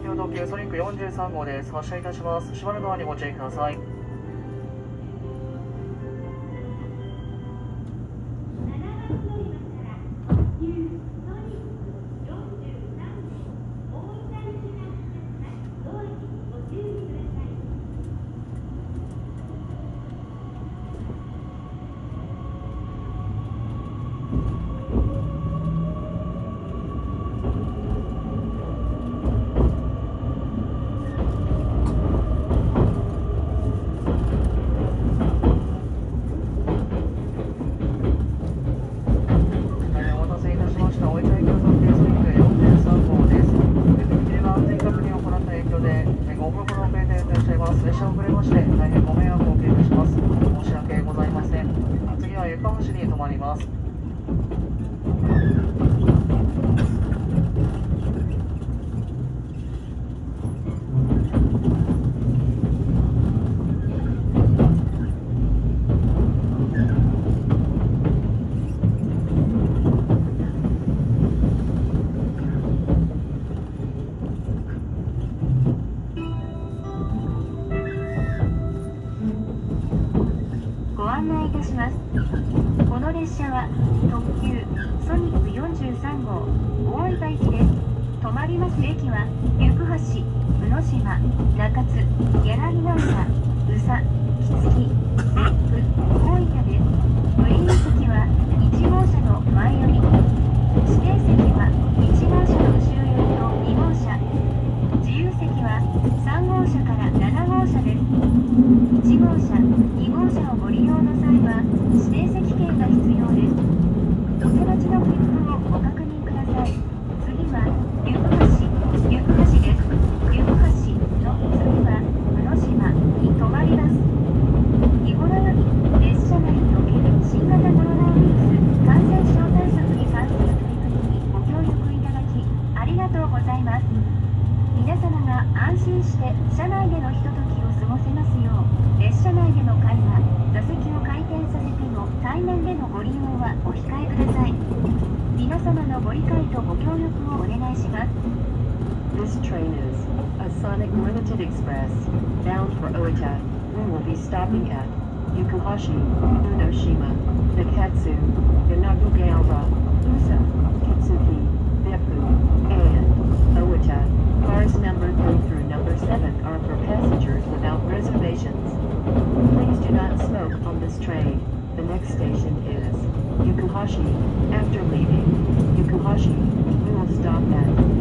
東急ソニック43号です。発車いたします。しばらくまにご注意ください。Komatsu, Yanagogawa, Usa, Kitsuki, Beppu, and Owata. Cars number 3 through number 7 are for passengers without reservations. Please do not smoke on this train. The next station is Yukuhashi. After leaving Yukuhashi, we will stop at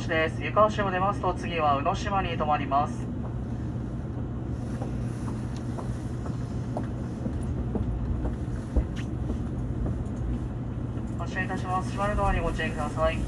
ただいま湯川市です。湯川市を出ますと次は宇野島に停まります。発車いたします。閉まるドアにご注意ください。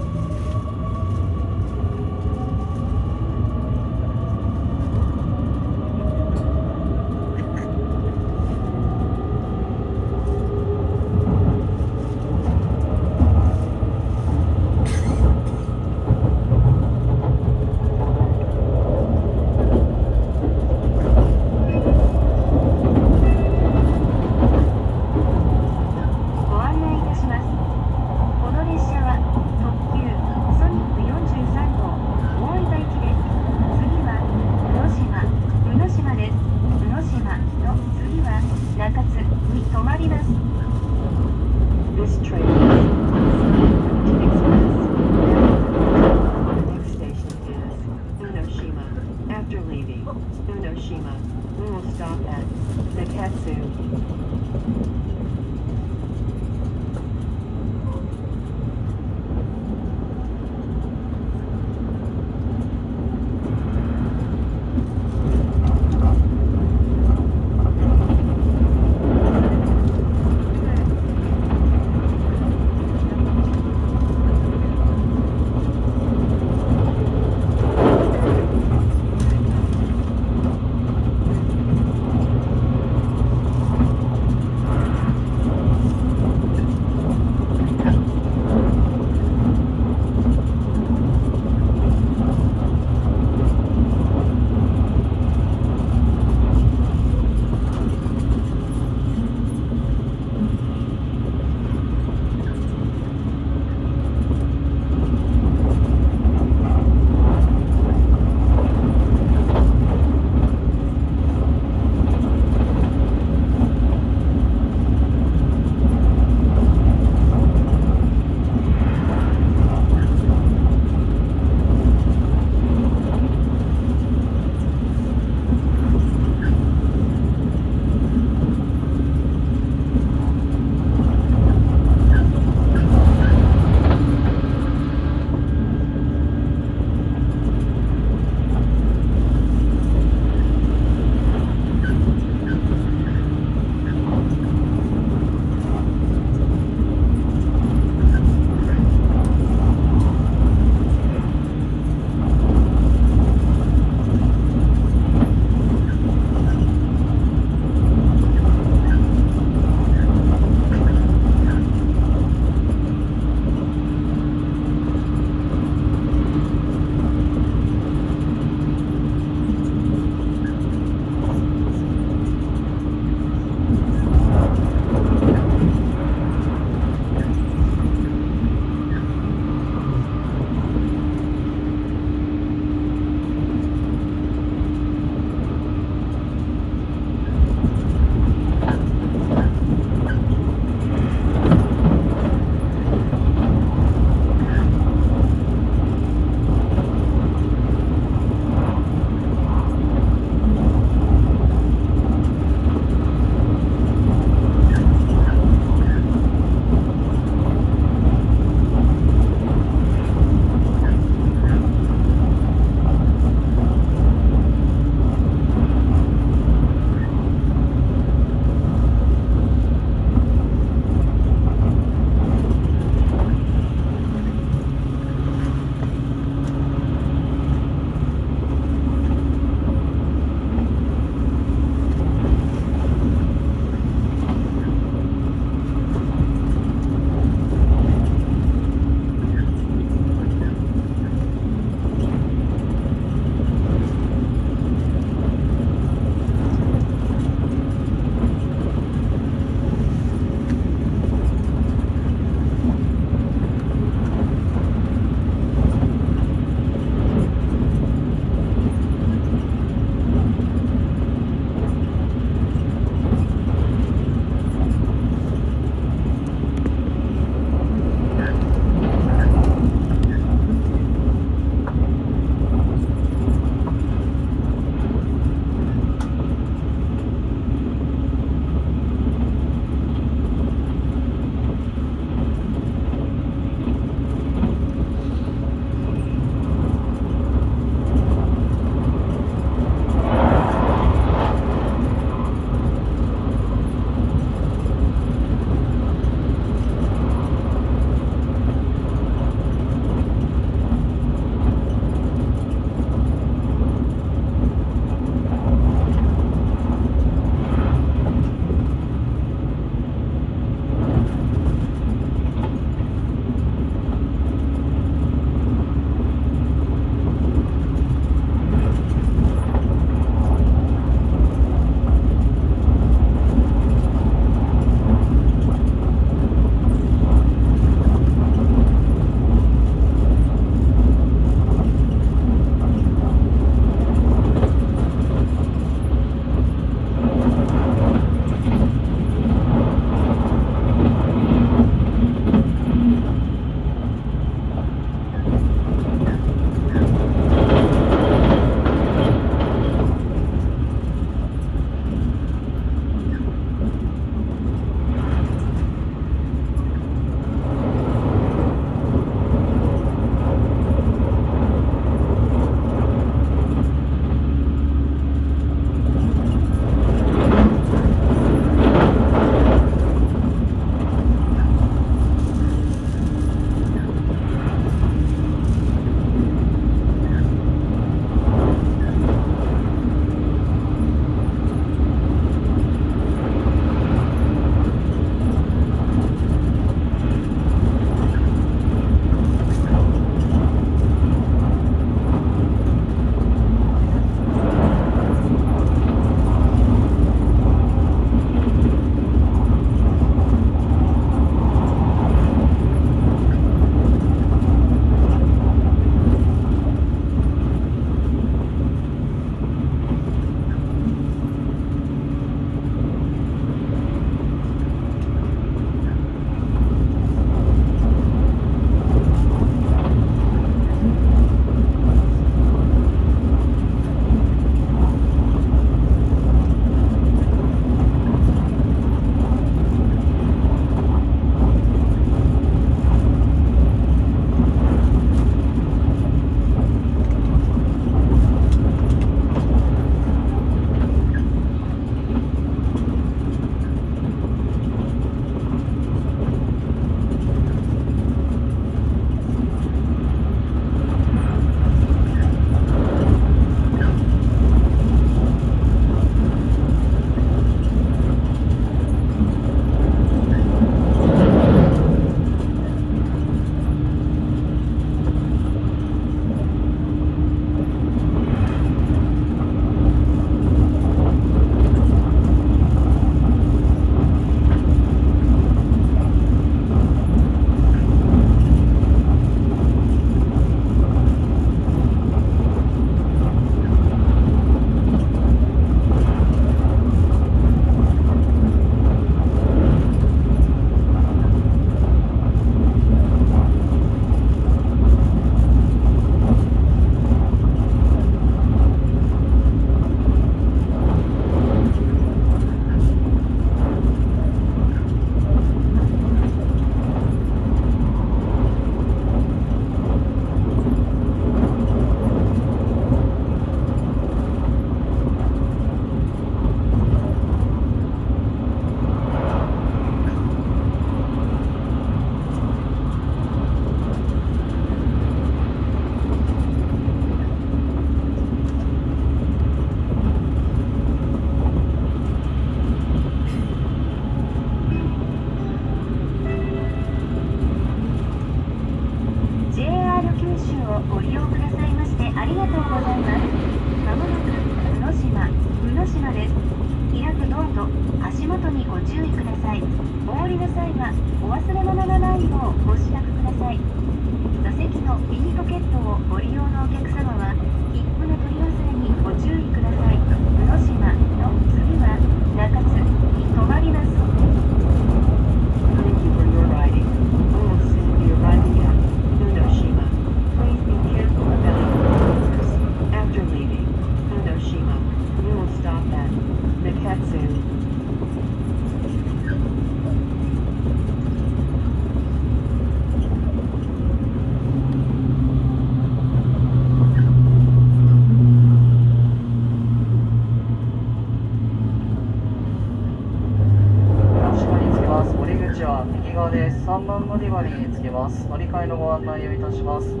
会のご案内をいたします。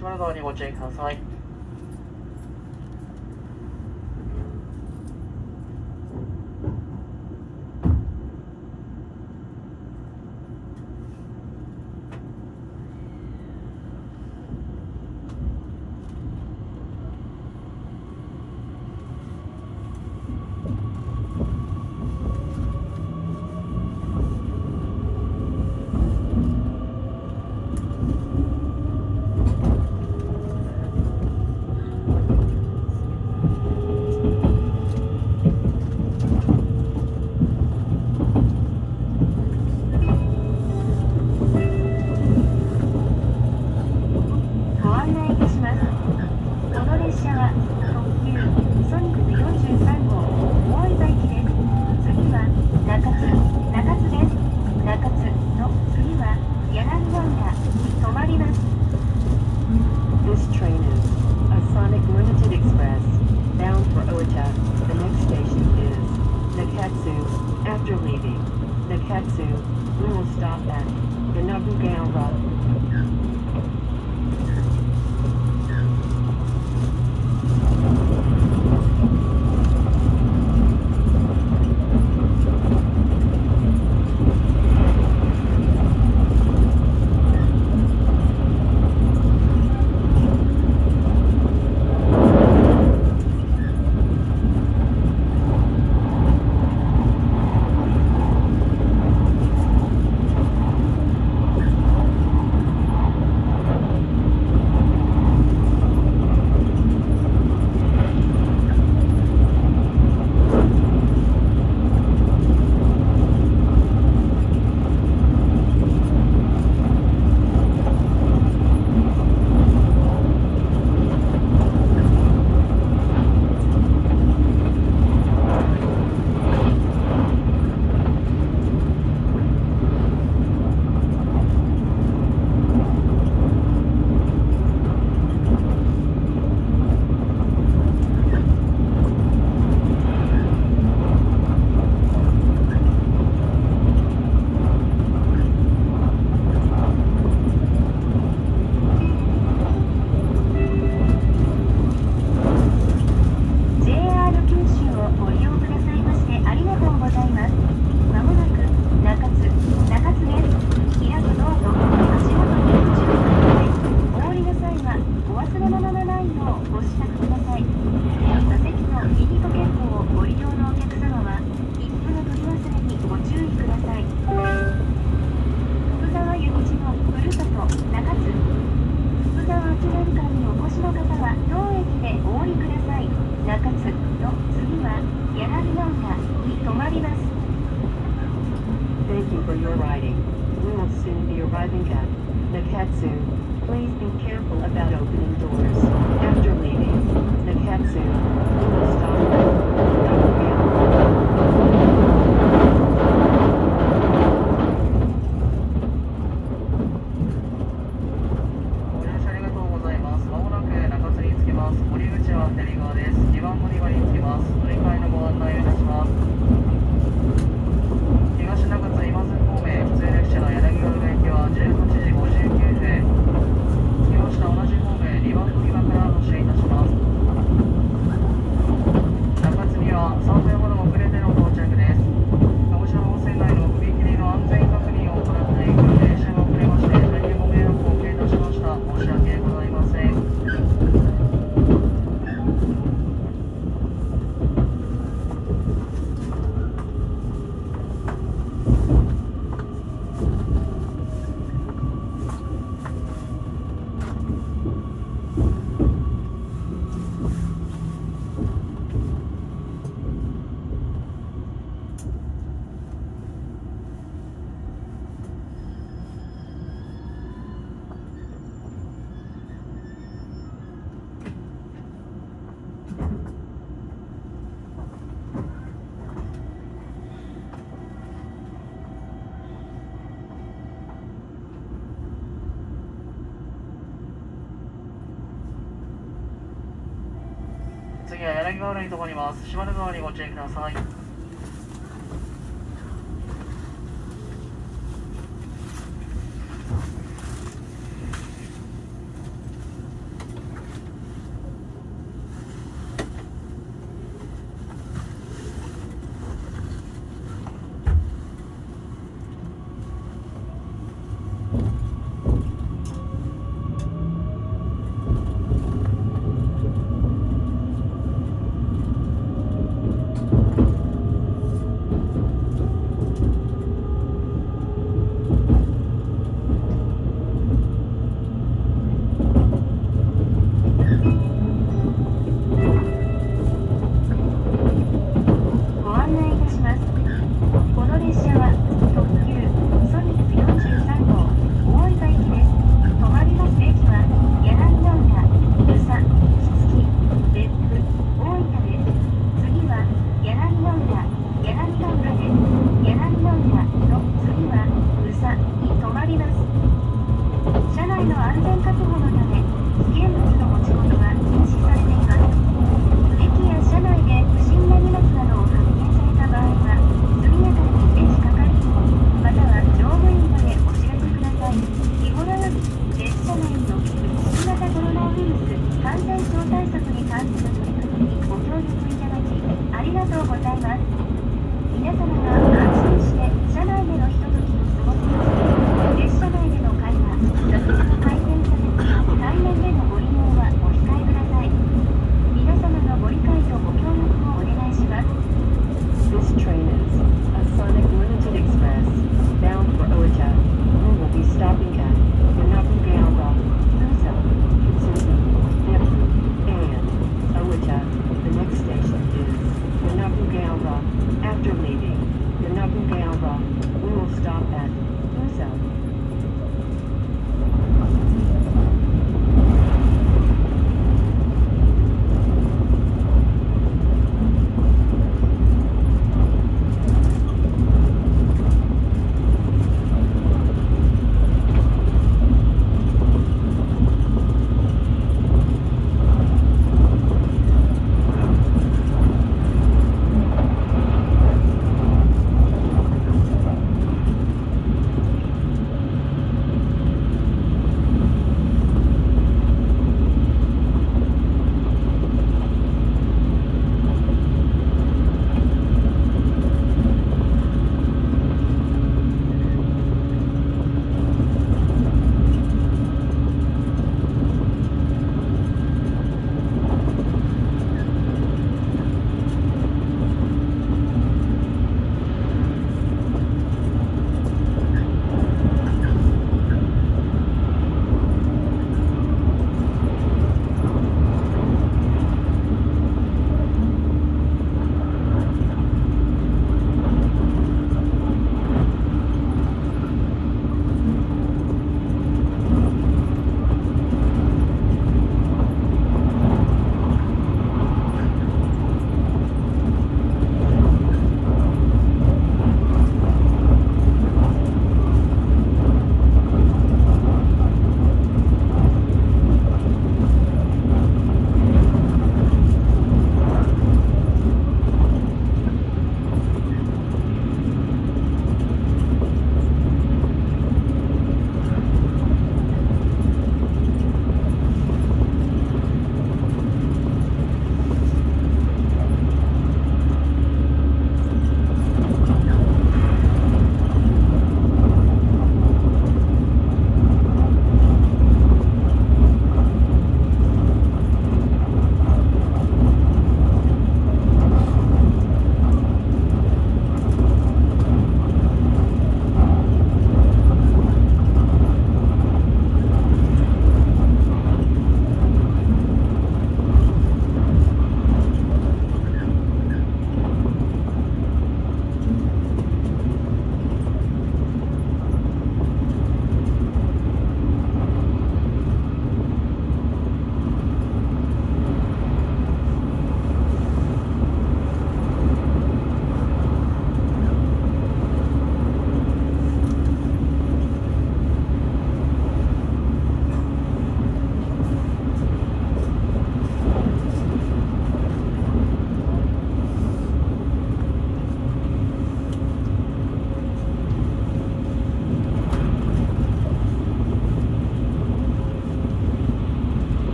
島などにご注意ください。次は柳い浦に停にいます。島根川にご注意ください。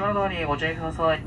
島のドアにご注意ください。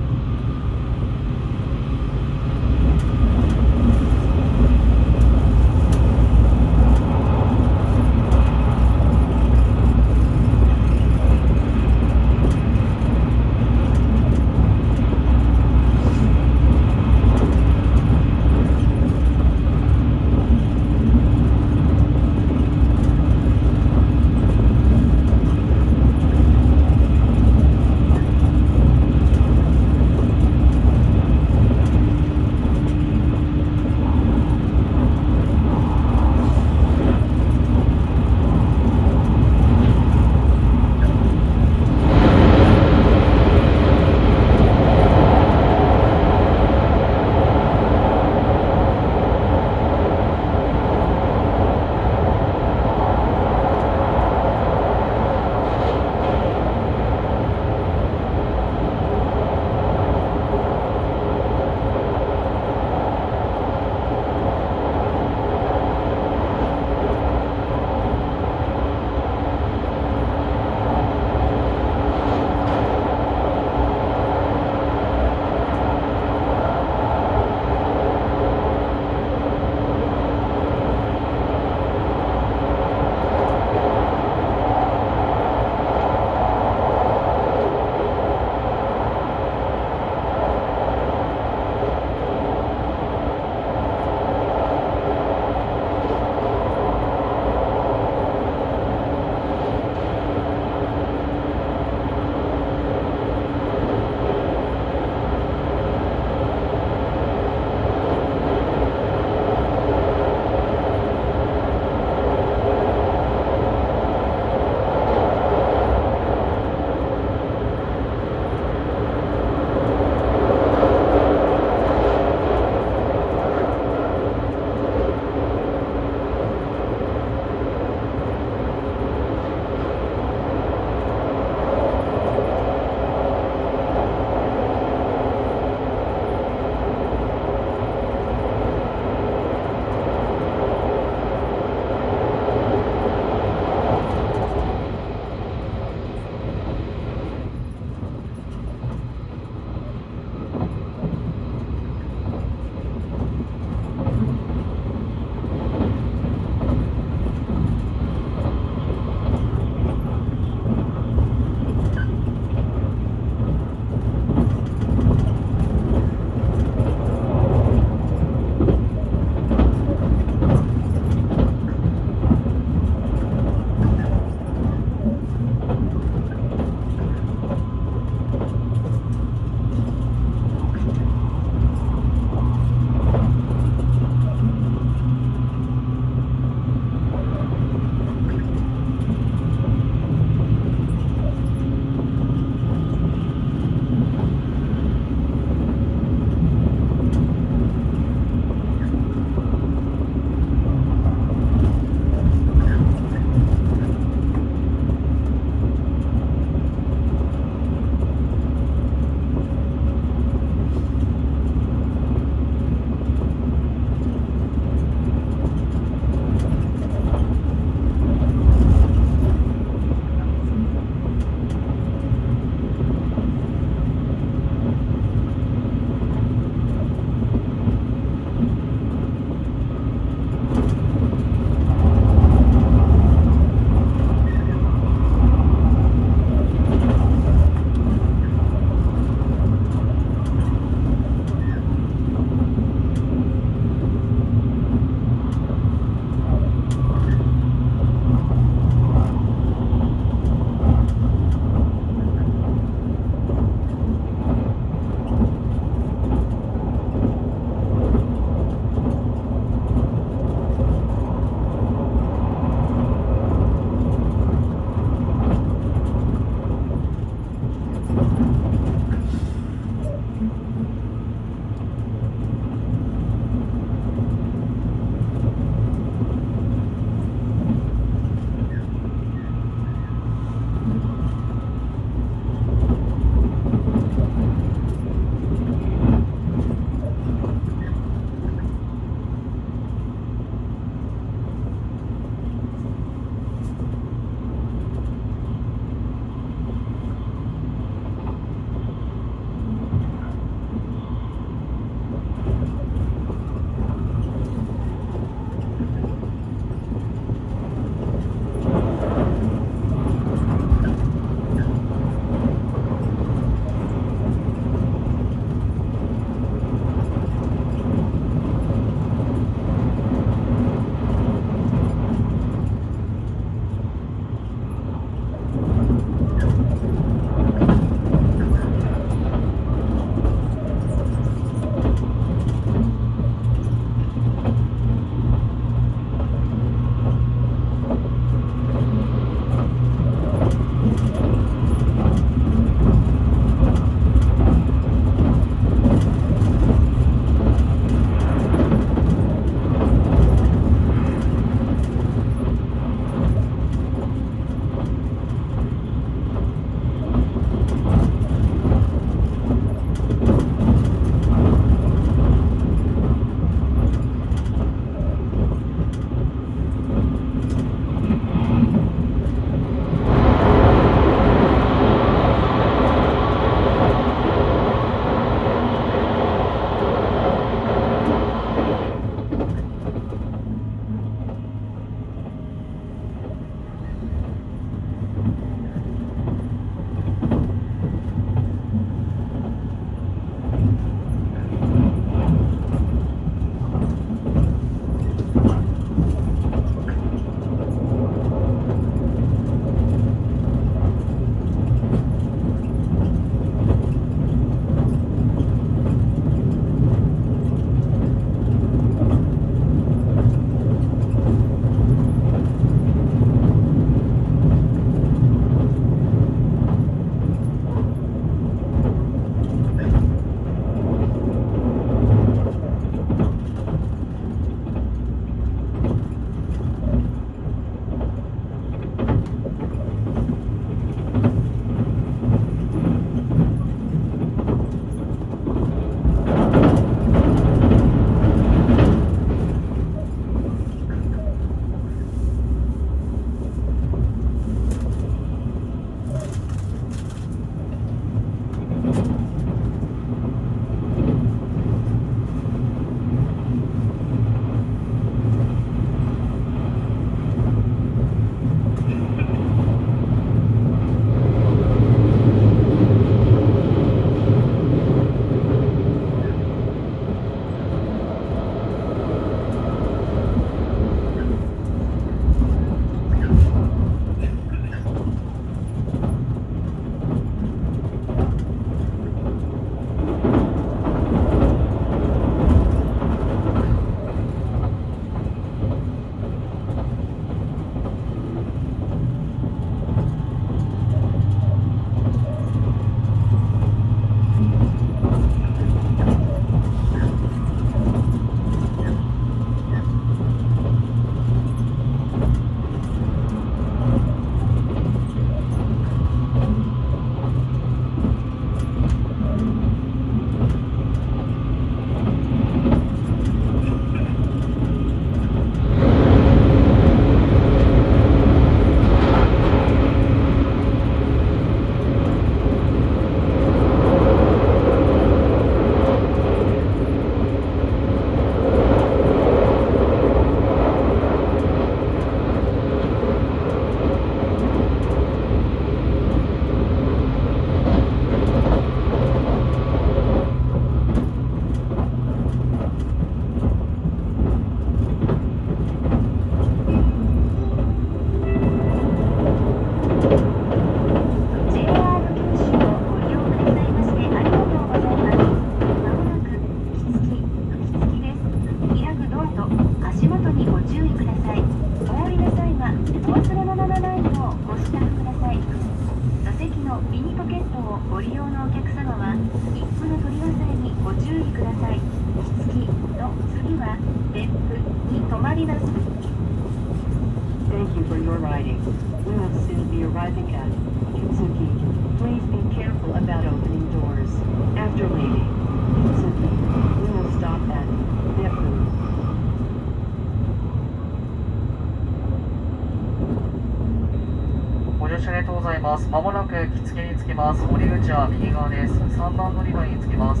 口は右側です。3番乗り場に着きます。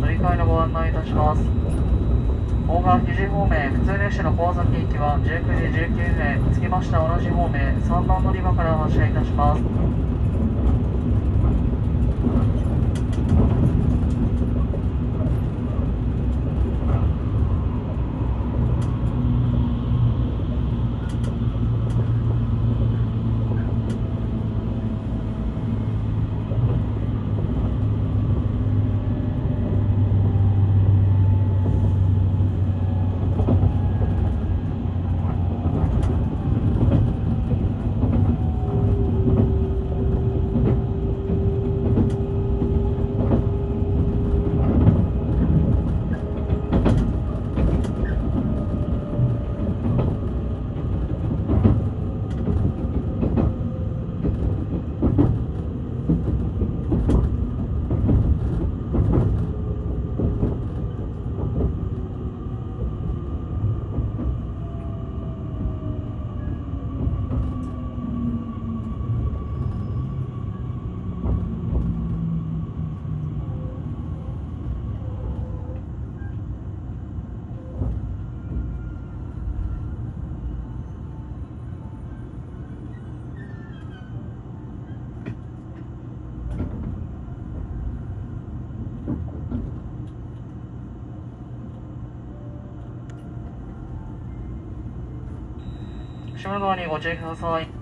乗り換えのご案内いたします。大川富士方面、普通列車の小崎行きは19時19分、着きました同じ方面、3番乗り場から発車いたします。後ろ側にご注意ください。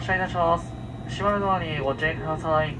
お車いたします。閉まるにご注意ください。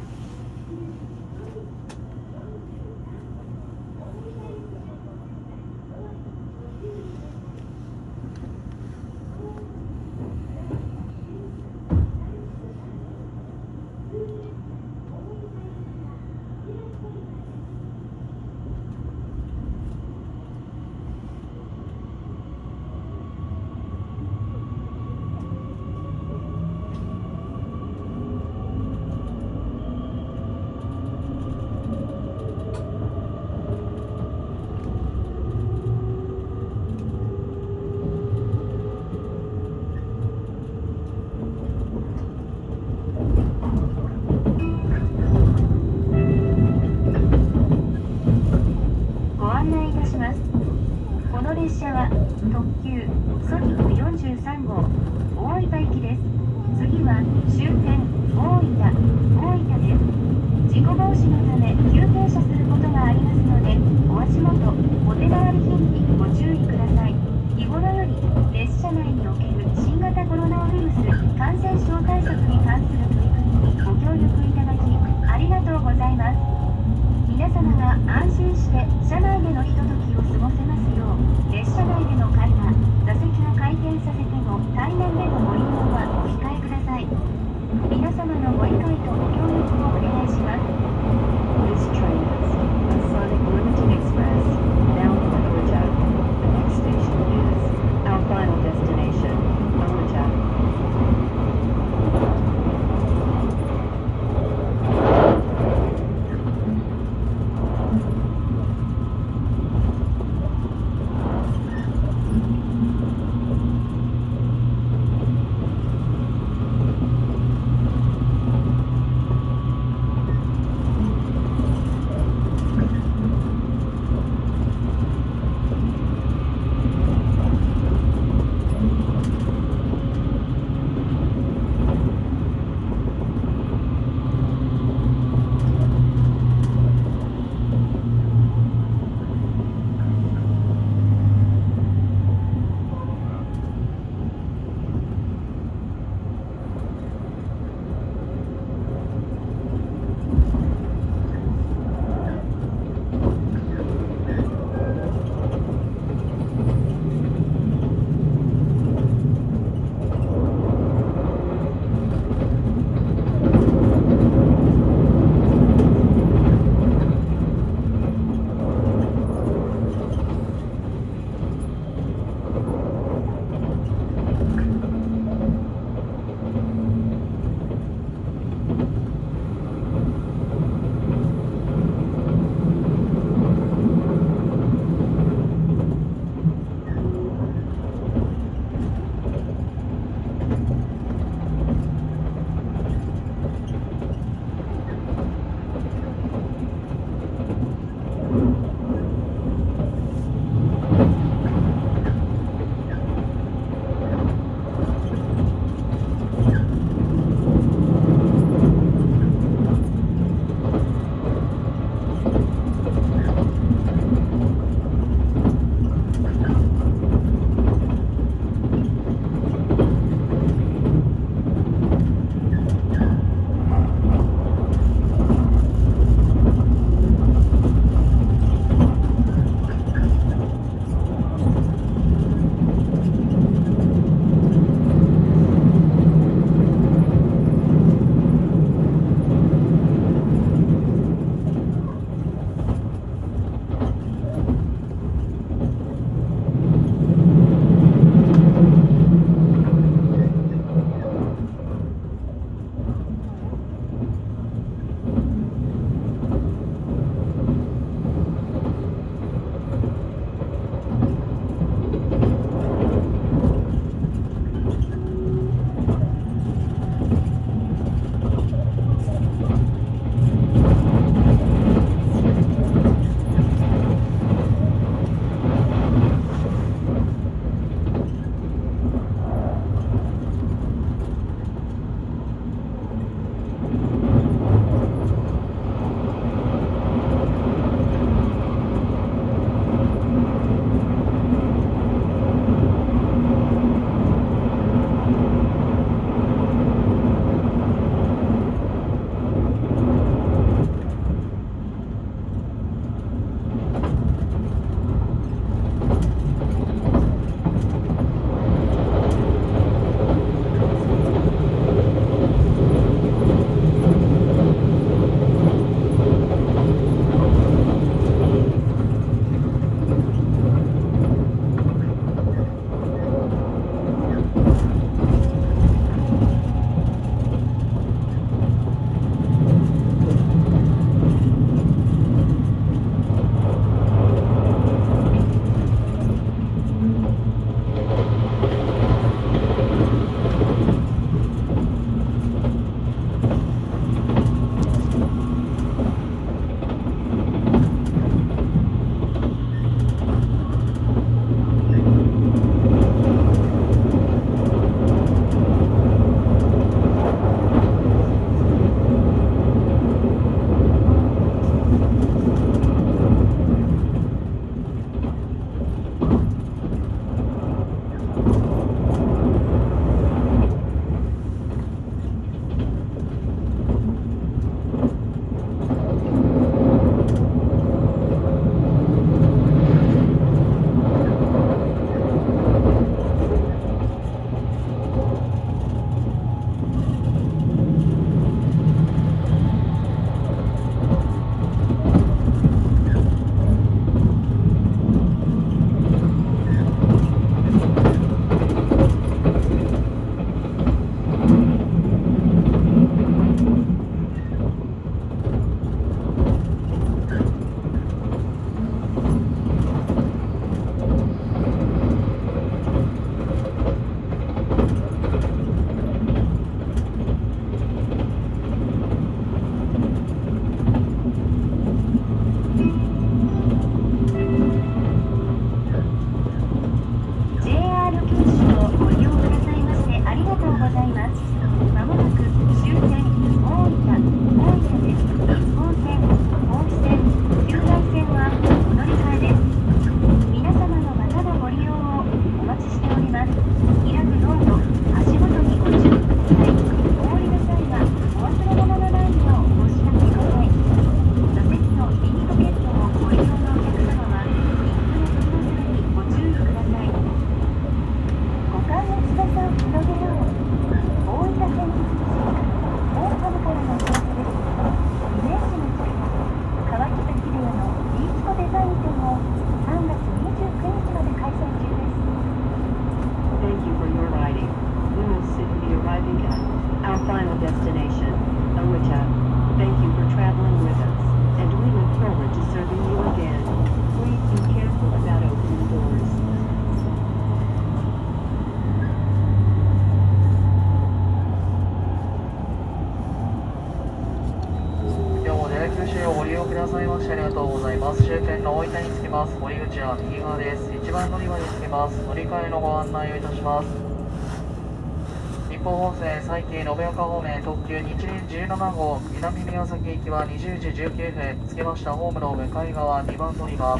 7号南宮崎行きは20時19分つけました。ホームの向かい側2番乗り場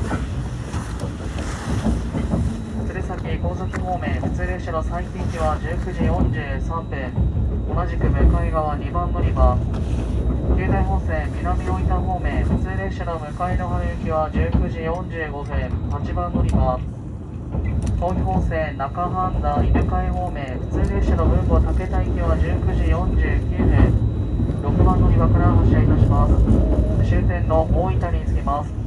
鶴崎高崎方面普通列車の最近駅は19時43分。同じく向かい側2番乗り場京台本線南大分方面普通列車の向かいの春行きは19時45分8番乗り場東日本線中半田犬飼方面普通列車の分母竹田行きは19時49分。6番乗り場から発車いたします。終点の大分に着きます。